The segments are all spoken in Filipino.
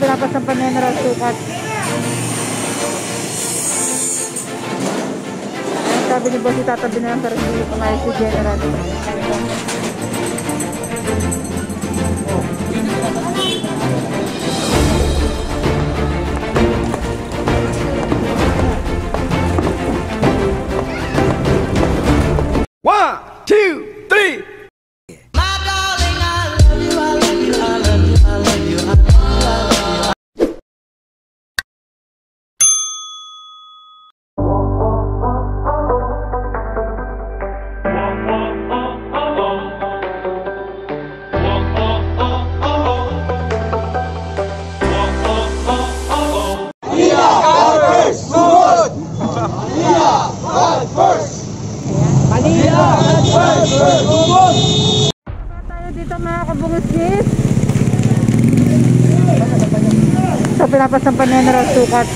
pinapasampan ni General Sukat. Ayun, sabi ni Boss, itatabi na lang pero hindi pumayag si General. Pinapasampan ni General Sukat.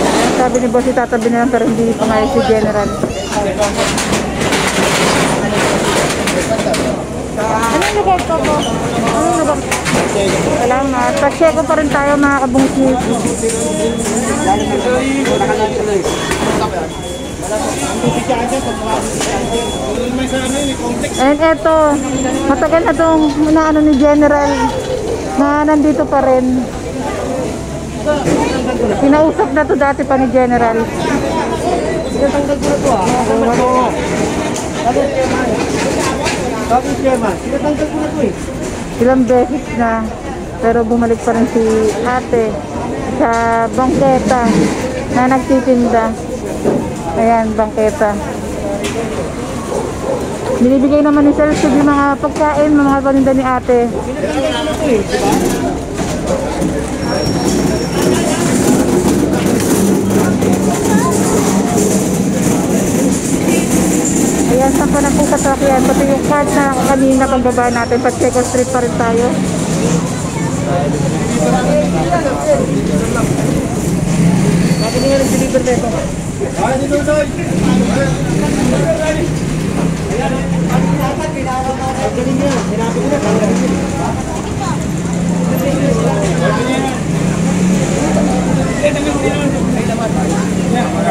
Ayun, sabi ni Boss itatabi na lang pero hindi pumayag si General. Anong lugar to po? Anong lugar? Salamat. Pag-check pa rin tayo mga kabungis. And eto, matagal na itong inaano ni General na nandito pa rin. Pinausap na to dati pa ni General. Chairman? Sinatanggal ko na to eh. Ilang beses na. Pero bumalik pa rin si ate sa bangketa na nagtitinda. Ayan, bangketa. Binibigay naman ni Celso yung mga pagkain, mga paninda ni ate. Ayan, saan pa na po sasakyan? Pati yung card na kanina pagbaba natin, pag Checo Street pa rin tayo. Bakit nga nag-deliver na ito? Ay, dito tayo. Pagdating niya, sinabi ko na.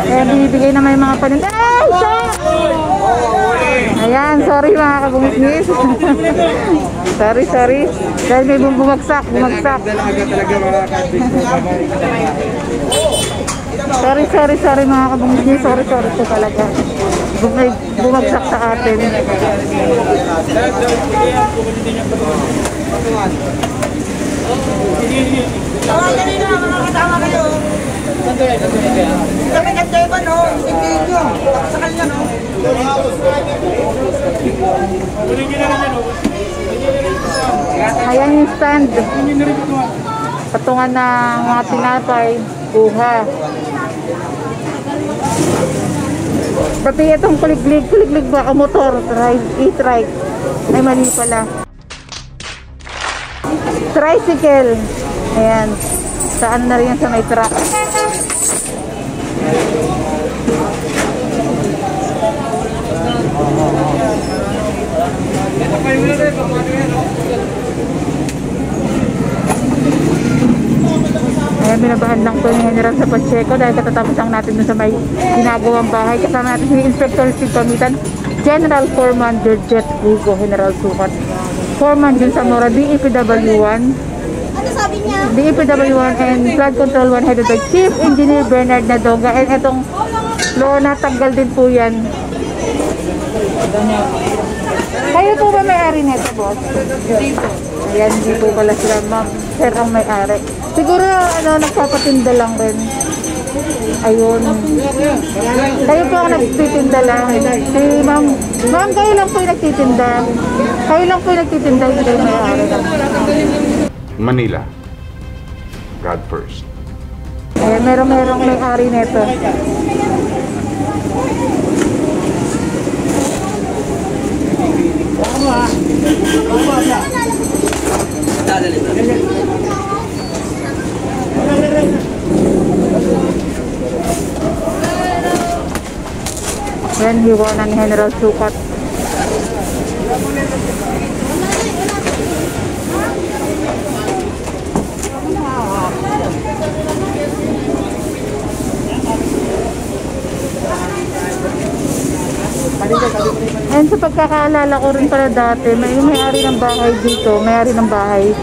Ayan, binibigay naman yung mga paninda. Ay, sa- Ayan, sorry mga kabungis. sorry, sorry. Dahil may bum- bumagsak, bumagsak. Dalaga talaga mga ko. Sorry, sorry, sorry mga kabungis. Sorry, sorry po talaga. Bum- may bumagsak sa atin. Tawagan nila mga kasama kayo. Kami nag-Taiwan, no? Hindi nyo. Tapos sa kanya, no? Ayan yung stand. Patungan ng mga tinapay, buha. Pati itong kuliglig, kuliglig ba, motor, drive, e-trike. Ay, mali pala. Tricycle. Ayan. Saan na rin sa may truck. Ayan, binabahan lang po ni General sa Pacheco dahil katatapos lang natin dun sa may ginagawang bahay. Kasama natin si Inspector Steve Pamitan, General Foreman Georgette Hugo, General Sukat. Foreman dun sa Mora, DEPW1, Ano sabi niya? DEPW1 and Flood Control 1 headed by Chief Engineer Bernard Nadonga. And itong lo natanggal din po yan. Kayo po ba may-ari nito, boss? Ayan, hindi po pala sila, ma'am. Ang may-ari. Siguro, ano, nagpapatinda lang rin. Ayun. Kayo po ang nagtitinda lang. Si ma'am, ma'am, kayo lang po yung nagtitinda. Kayo lang po yung nagtitinda, hindi kayo may-ari. Manila. God first. Ayan, meron merong may-ari nito. Yan, hiwa ni General Sukat. And sa pagkakaalala ko rin pala dati, may may-ari ng bahay dito, may-ari ng bahay.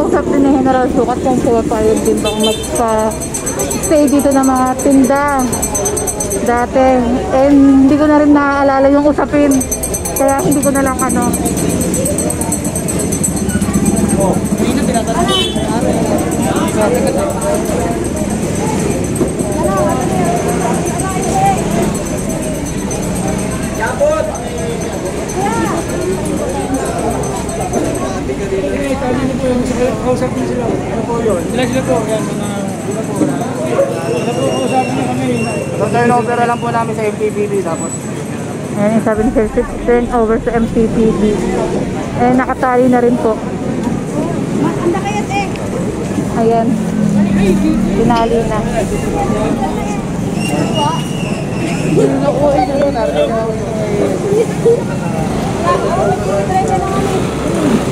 Kinausap din ni General Sukat kung pumapayag din ba kung magpa-stay dito ng mga tinda dati. And hindi ko na rin naaalala yung usapin. Kaya hindi ko na lang ano. Eh, sabi niyo yung sa kausap niyo sila. Ano po yun? Sila po. Yan, mga... Sila po. Sila po, kausapin niyo kami. So, turnover lang po namin sa MPBB tapos. Ayan sabi ni Sir turn over sa MPPB. Eh, nakatali na rin po. Anda kayo, te. Ayan. Tinali na. Nakita ka.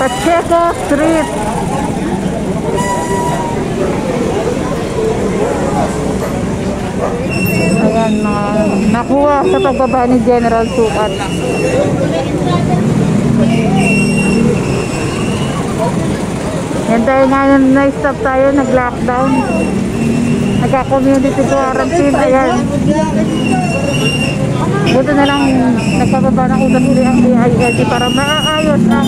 Pacheco Street. Ayan, mga nakuha sa pagbaba ni General Sukat. Yan tayo nga na-stop tayo, nag-lockdown. Nagka-community quarantine, ayan. Buto na lang nagpababa ng utang uli ang DILG para maaayos ang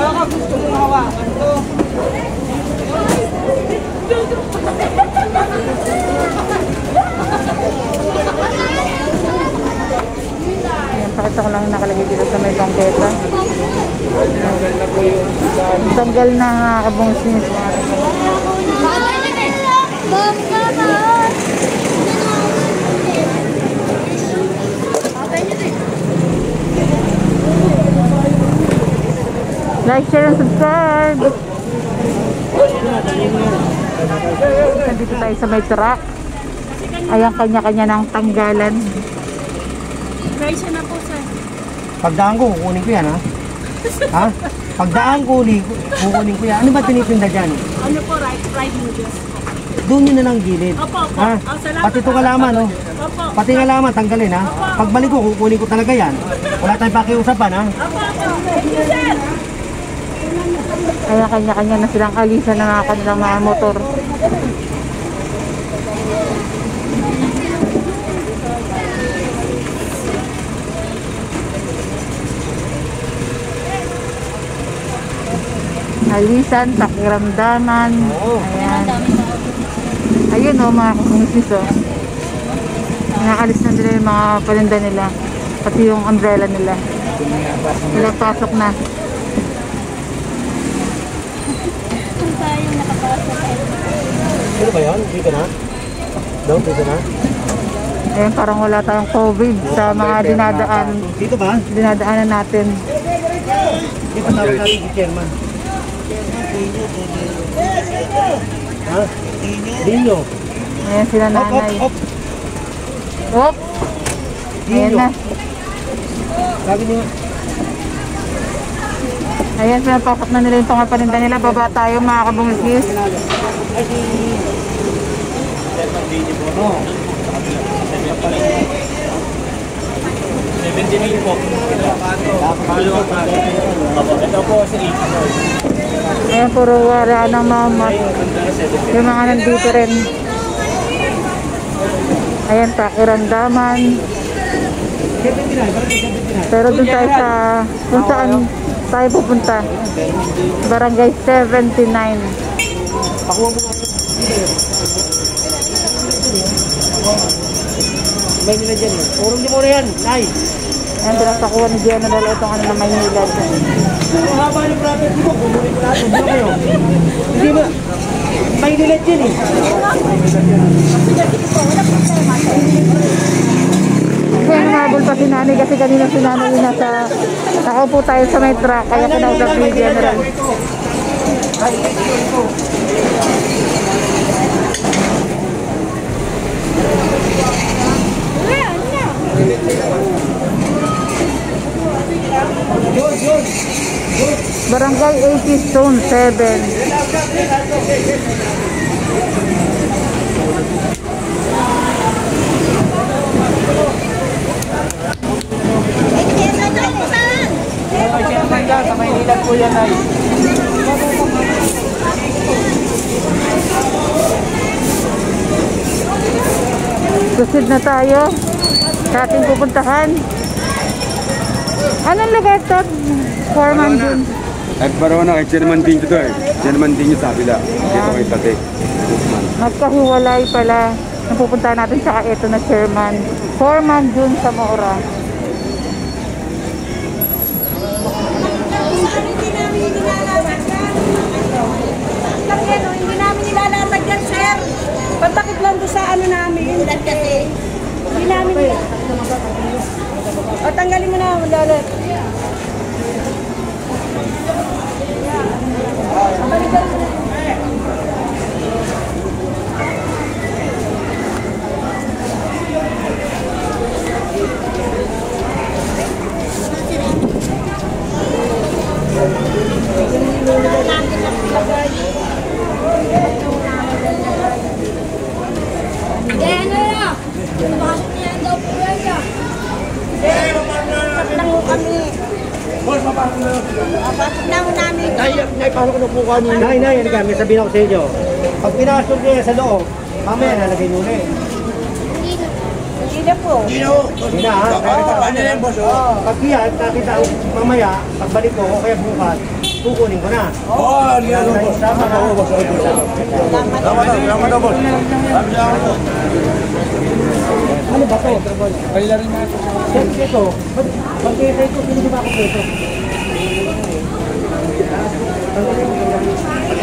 Baka gusto mong hawakan. Ayan, pakita ko lang nakalagay dito sa may bangketa. Tanggal na nga mga kapatid. Like, share, and subscribe. Nandito tayo sa may truck. Ayan, kanya-kanya ng tanggalan. Pagdaan ko, kukunin ko yan, ha? ha? Pagdaan ko, kukunin ko yan. Ano ba tinitinda dyan? Ano po, right, fried noodles po. Doon yun na lang gilid. Opo, opo. Ha? Oh, salamat Pati ito po. kalaman, no? Opo. Pati nga laman, tanggalin, ha? Pagbalik ko, kukunin ko talaga yan. Wala tayong pakiusapan, ha? Opo, opo. Thank you, sir. Ayan, kanya-kanya na silang alisan ng mga kanilang mga motor. Alisan, pakiramdaman. Ayan. Ayun o, mga kumisis o. Nakaalis na nila yung mga palinda nila. Pati yung umbrella nila. Wala pasok na. Ano ba yan? Dito na? Doon, dito na? Ayan, parang wala tayong COVID sa mga dinadaan, Dito ba? dinadaanan natin. Dito tawag natin si chairman. Ha? Dino. Ayan sila Hop, hop, nanay. hop. Hop! Ayan na. Sabi niya, Ayan, pinapasok na nila yung pangapaninda nila. Baba tayo mga kabungis. ay Oo. Ito po si Ayan, puro wala ng mamat. Yung mga nandito rin. Ayan, pakiramdaman. Pero dun tayo sa, kung saan tayo pupunta. Barangay 79. Pakuha mo May nila dyan eh. Urong niyo muna yan. Nay. Ayan, pinapakuha ni General itong ano na Maynila. Ang haba ng bracket mo. Ko lahat. Hindi kayo. Hindi ba? May nila dyan eh. Kaya namabol pa si Nani kasi kanina si Nani yung nasa nakaupo tayo sa may truck kaya kinausap ni General. Ay, ito, ito. Yun, yun. Barangay 80 Zone 7. Ay, dyan, sa Maynila po yan na tayo sa ating pupuntahan. Anong lugar to? Foreman din. At Barona kay Chairman Dinyo to eh. Chairman Dinyo sa kabila. Dito kay Tate. Magkahiwalay pala. Napupunta natin sa ito na chairman. Foreman dun sa Mora. Saan hindi namin nilalatag yan? Lang yan, oh, hindi namin nilalatag yan, sir. Patakip lang doon sa ano namin. kasi. Hindi namin O, tanggalin mo na, lalat. Eh, ano na? Pasok niya daw po yan. Eh, pasok na ho kami. Ah, Pasok na ho namin. Nay, nay, paano ko na po kanina? Nay, nay, ano ka? May sabihin ako sa inyo. Pag pinasok niya sa loob, mamaya nalagay nyo na eh. Hindi na po. Hindi na ha? Paano yan, boss? Pag yan, nakita ko mamaya, pagbalik ko, o kaya bukas, kukunin ko na. Oo, hindi na boss. Tama na. Ano ba to? Kanila rin na. Siyempre ito, kaya ito, sino ba ako ito?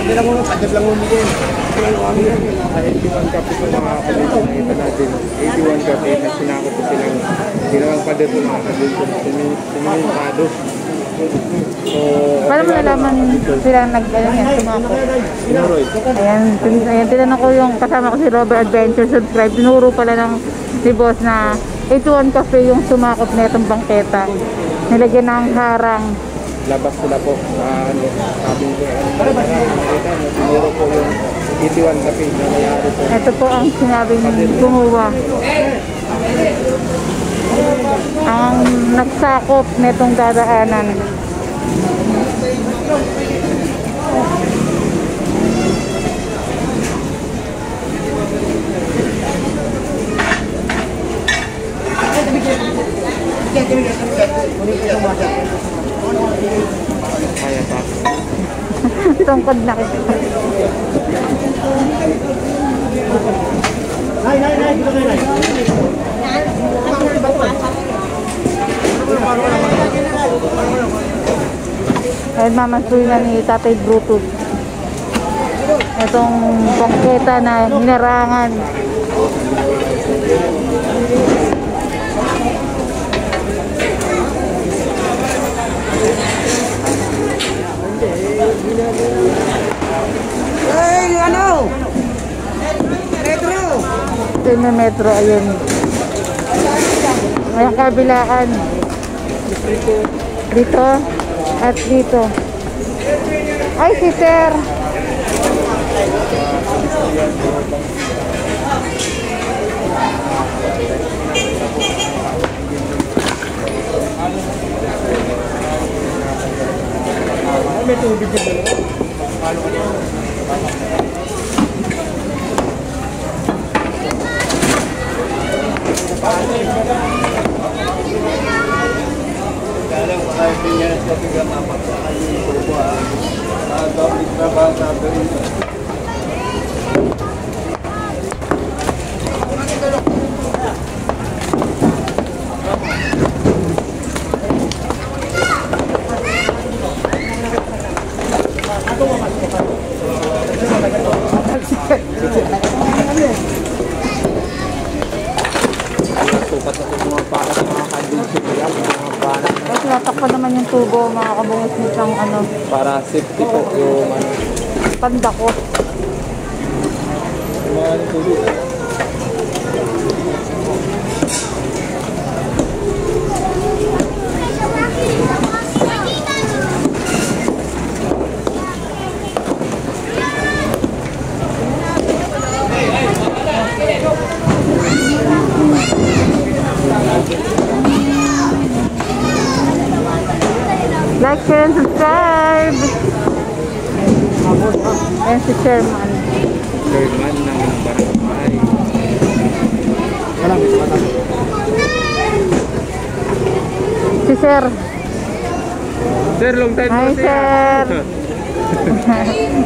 Hindi lang muna, kadap lang muna din. 81 copy po mga kapatid. Nakita natin. 81 copy na sinakot ko silang ginawang pader po mga kapatid. Sinuntado. So, Paano mo nalaman sila nag ano yan, sumako? Ayan, tin- ayan, tinanong ko yung kasama ko si Robert Adventure Subscribe. Tinuro pala ng si boss na 81 cafe yung sumakot na itong bangketa. Nilagyan ng harang. Labas sila po. Ah, ano, sabi ko, ano, nakita mo, sinuro po yung 81 copy na mayari po. Ito po ang sinabing gumawa. Ang nagsakop nitong dadaanan. Kaya pa. Tungkod na kita. Nay, nay, nay, dito kayo, nay. Ayun mamasuy na ni Tatay Brutus. Itong bangketa na hinarangan. Ito yung may metro, ayun. Ayan kabilaan. Dito. At dito. Ay, si Sir. May tubig na dalawa. Sekarang kalau atau kita tinatakpan naman yung tubo, mga kabungis nitang ano, Para safety po yung ano. panda ko. Mga tubig. Like, and subscribe! Ayan si Chairman. Chairman ng barangay. Si Sir. Sir, long time Hi, no see, sir.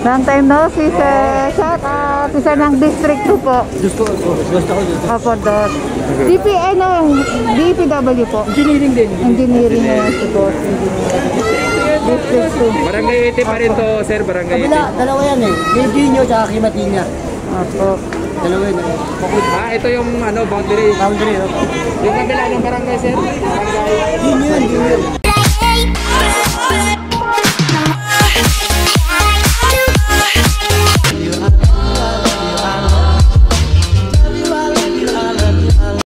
Long time no see, Sir. Shout out. Si Sir ng District 2 po. Gusto ko, gusto ko. Opo, Dot. DP, ano, DPW po. Engineering din. Engineering na si Boss. Engineering. District 2. Barangay 80 pa rin to, sir. Barangay 80. Kabila, dalawa yan eh. Medinyo tsaka Kimatinya. Opo. Dalawa yan eh. Ah, ito yung ano, boundary. Boundary, no? Yung kabila ng barangay, sir. Barangay. Yun yun, yun yun.